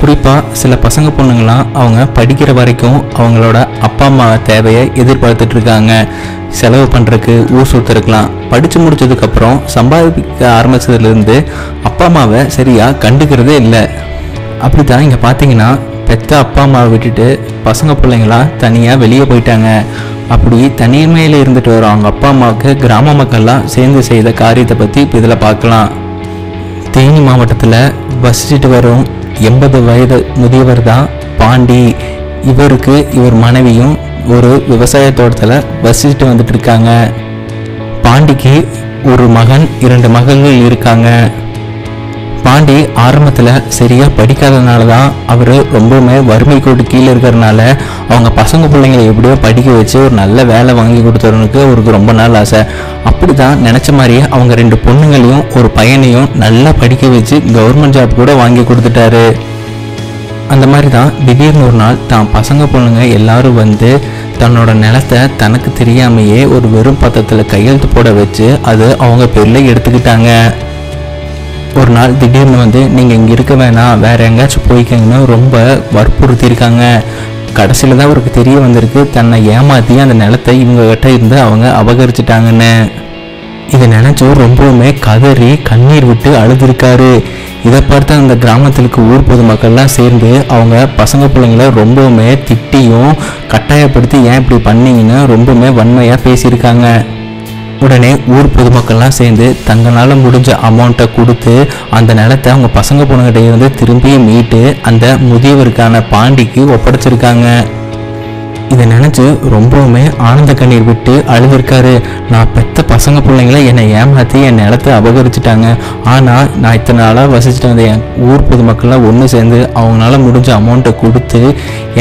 குறிப்பாக சில பசங்க பொண்ணுங்களாம் அவங்க படிக்கிற வரைக்கும் அவங்களோட அப்பா அம்மா தேவையை எதிர்பார்த்துட்ருக்காங்க செலவு பண்ணுறதுக்கு ஊர் சுற்றுருக்கலாம் படித்து முடிச்சதுக்கப்புறம் சம்பாதிக்க ஆரம்பிச்சதுலேருந்து அப்பா அம்மாவை சரியாக கண்டுக்கிறதே இல்லை. அப்படி தான் இங்கே பார்த்தீங்கன்னா பெத்த அப்பா அம்மாவை விட்டுட்டு பசங்க பிள்ளைங்களாம் தனியாக வெளியே போயிட்டாங்க. அப்படி தனிமையில் இருந்துட்டு வர அவங்க அப்பா அம்மாவுக்கு கிராம மக்கள்லாம் சேர்ந்து செய்த காரியத்தை பற்றி இப்போ இதில் பார்க்கலாம் தேனி மாவட்டத்தில் வசிச்சுட்டு வரும் எண்பது வயது முதியவர் தான் பாண்டி. இவருக்கு இவர் மனைவியும் ஒரு விவசாய தோட்டத்தில் வசிச்சுட்டு வந்துட்டு இருக்காங்க. பாண்டிக்கு ஒரு மகன் இரண்டு மகள்கள் இருக்காங்க. பாண்டி ஆரம்பத்தில் சரியாக படிக்காதனால தான் அவர் ரொம்பவுமே வறுமை கோட்டு கீழே இருக்கிறனால அவங்க பசங்க பிள்ளைங்களை எப்படியோ படிக்க வச்சு ஒரு நல்ல வேலை வாங்கி கொடுத்தவனுக்கு அவருக்கு ரொம்ப நாள் ஆசை. அப்படி தான் நினச்ச மாதிரியே அவங்க ரெண்டு பொண்ணுங்களையும் ஒரு பையனையும் நல்லா படிக்க வச்சு கவர்மெண்ட் ஜாப் கூட வாங்கி கொடுத்துட்டாரு. அந்த மாதிரி தான் திடீர்னு ஒரு நாள் தான் பசங்க பொண்ணுங்க எல்லாரும் வந்து தன்னோட நிலத்தை தனக்கு தெரியாமையே ஒரு வெறும் பத்திரத்தில் கையெழுத்து போட வச்சு அது அவங்க பேரில் எடுத்துக்கிட்டாங்க. ஒரு நாள் திடீர்னு வந்து நீங்கள் இங்கே இருக்க வேணாம். வேறு எங்கேயாச்சும் போய்க்கங்கன்னு ரொம்ப வற்புறுத்தியிருக்காங்க. கடைசியில் தான் அவருக்கு தெரிய வந்திருக்கு தன்னை ஏமாற்றி அந்த நிலத்தை இவங்க கிட்ட இருந்து அவங்க அபகரிச்சிட்டாங்கன்னு. இதை நினச்சி ரொம்பவுமே கதறி கண்ணீர் விட்டு அழுதுருக்காரு. இதை பார்த்து அந்த கிராமத்திற்கு ஊர் பொதுமக்கள்லாம் சேர்ந்து அவங்க பசங்க பிள்ளைங்கள ரொம்பவுமே திட்டியும் கட்டாயப்படுத்தி ஏன் இப்படி பண்ணீங்கன்னு ரொம்பவுமே வன்மையாக பேசியிருக்காங்க. உடனே ஊர் பொதுமக்கள்லாம் சேர்ந்து தங்களால் முடிஞ்ச அமௌண்ட்டை கொடுத்து அந்த நிலத்தை அவங்க பசங்க பொண்ணுகிட்ட இருந்து திரும்பி மீட்டு அந்த முதியவருக்கான பாண்டிக்கு ஒப்படைச்சிருக்காங்க. இதை நினச்சி ரொம்பவுமே ஆனந்த கண்ணீர் விட்டு அழுதுருக்காரு. நான் பெத்த பசங்க பிள்ளைங்கள என்னை ஏமாற்றி என் நிலத்தை அபகரிச்சிட்டாங்க. ஆனால் நான் இத்தனை நாளாக வசிச்சுட்டு வந்த என் ஊர் பொதுமக்கள்லாம் ஒன்று சேர்ந்து அவங்களால முடிஞ்ச அமௌண்ட்டை கொடுத்து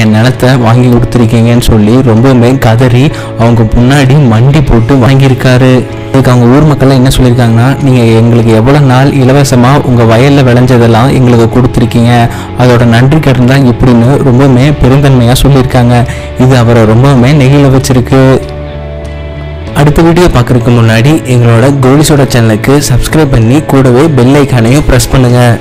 என் நிலத்தை வாங்கி கொடுத்துருக்கீங்கன்னு சொல்லி ரொம்பவுமே கதறி அவங்க முன்னாடி மண்டி போட்டு வாங்கியிருக்காரு. இதுக்கு அவங்க ஊர் மக்கள்லாம் என்ன சொல்லியிருக்காங்கன்னா நீங்கள் எங்களுக்கு எவ்வளோ நாள் இலவசமாக உங்கள் வயலில் விளைஞ்சதெல்லாம் எங்களுக்கு கொடுத்துருக்கீங்க. அதோட நன்றி கடன் தான் இப்படின்னு ரொம்பவுமே பெருந்தன்மையாக சொல்லியிருக்காங்க. இது அவரை ரொம்பவுமே நெகிழ வச்சிருக்கு. அடுத்த வீடியோ பார்க்குறதுக்கு முன்னாடி எங்களோட கோலிஸோட சேனலுக்கு சப்ஸ்கிரைப் பண்ணி கூடவே பெல் ஐக்கானையும் ப்ரெஸ் பண்ணுங்கள்